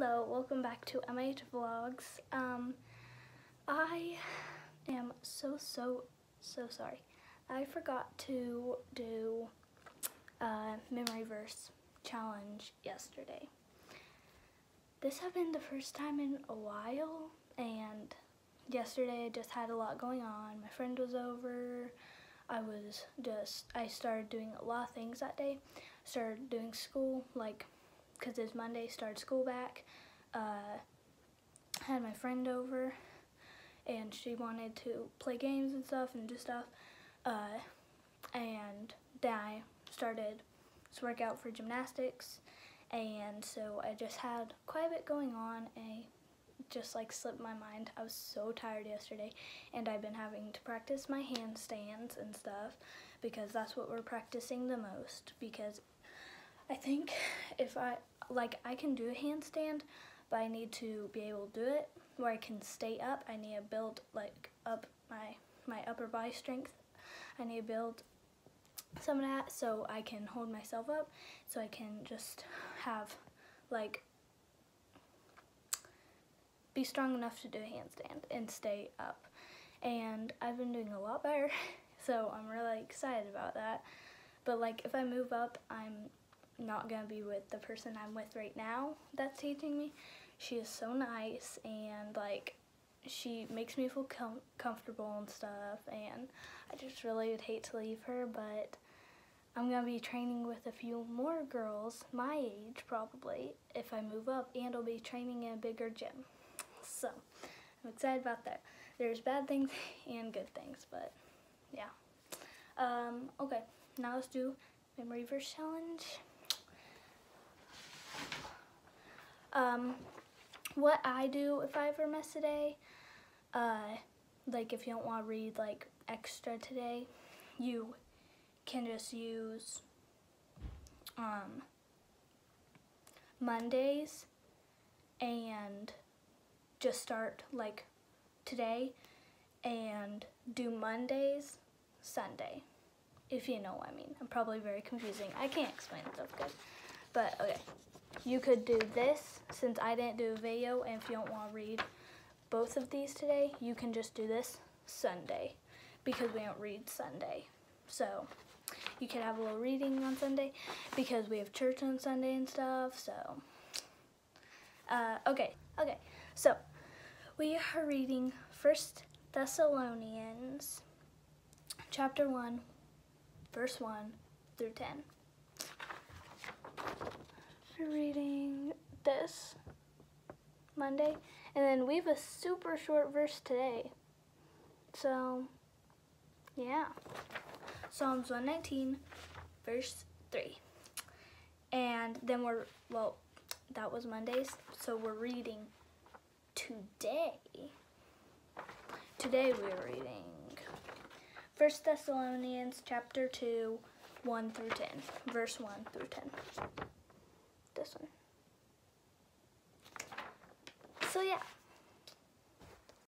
Hello, welcome back to Emma H Vlogs. Um, I am so, so, so sorry. I forgot to do a memory verse challenge yesterday. This has been the first time in a while, and yesterday I just had a lot going on. My friend was over. I was just, I started doing a lot of things that day. Started doing school, like because it's Monday, started school back. Uh, had my friend over, and she wanted to play games and stuff and do stuff. Uh, and then I started to work out for gymnastics, and so I just had quite a bit going on. And just like slipped my mind. I was so tired yesterday, and I've been having to practice my handstands and stuff because that's what we're practicing the most. Because I think if I, like, I can do a handstand, but I need to be able to do it where I can stay up. I need to build, like, up my, my upper body strength. I need to build some of that so I can hold myself up, so I can just have, like, be strong enough to do a handstand and stay up. And I've been doing a lot better, so I'm really excited about that. But like if I move up, I'm not gonna be with the person I'm with right now that's teaching me. She is so nice and like she makes me feel com comfortable and stuff and I just really would hate to leave her but I'm gonna be training with a few more girls my age probably if I move up and I'll be training in a bigger gym. So I'm excited about that. There's bad things and good things but yeah. Um, okay, now let's do memory verse challenge. Um, what I do if I ever miss a day, uh, like if you don't want to read like extra today, you can just use um, Mondays and just start like today and do Mondays, Sunday, if you know what I mean. I'm probably very confusing. I can't explain stuff good, but okay you could do this since I didn't do a video and if you don't want to read both of these today, you can just do this Sunday because we don't read Sunday. So you can have a little reading on Sunday because we have church on Sunday and stuff. So, uh, okay, okay. So we are reading First Thessalonians chapter 1, verse 1 through 10 reading this Monday. And then we have a super short verse today. So, yeah. Psalms 119, verse 3. And then we're, well, that was Mondays. So we're reading today. Today we're reading First Thessalonians chapter 2, 1 through 10. Verse 1 through 10 this one.